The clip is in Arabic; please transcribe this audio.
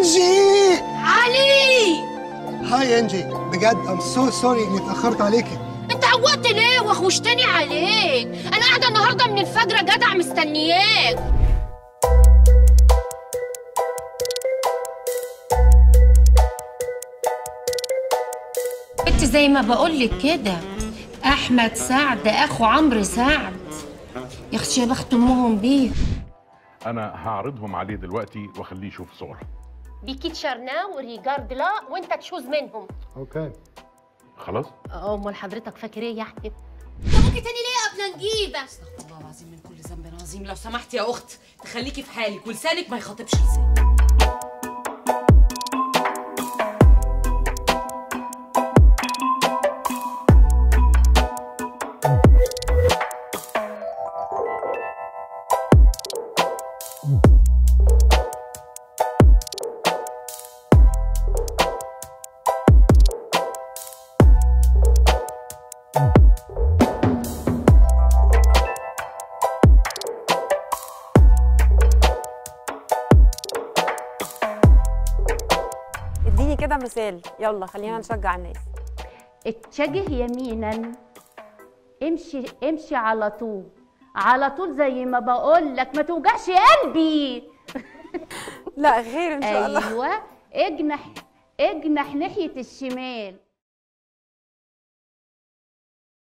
انجي علي! هاي انجي بجد I'm so sorry إني اتاخرت عليكي. انت عوضت ليه؟ وحوشتني عليك. أنا قاعدة النهارده من الفجر جدع مستنياك. انت زي ما بقولك كده. أحمد سعد أخو عمرو سعد. يا أختي يا بخت أمهم بيه. أنا هعرضهم عليه دلوقتي وأخليه يشوف صورها بيكيت شارنا وريجارد لا وانت تشوز منهم. أوكي. خلاص؟ أمال حضرتك فاكر إيه يعني؟ طب ممكن تاني ليه قبل نجيبك أستغفر الله العظيم من كل ذنب عظيم. لو سمحت يا أخت تخليكي في حالك ولسانك ما يخاطبش لسانك اديني كده مثال. يلا خلينا نشجع الناس. اتجه يمينا. امشي امشي على طول. على طول زي ما بقول لك ما توجعش قلبي. لا غير إن شاء الله. أيوه اجنح اجنح ناحية الشمال.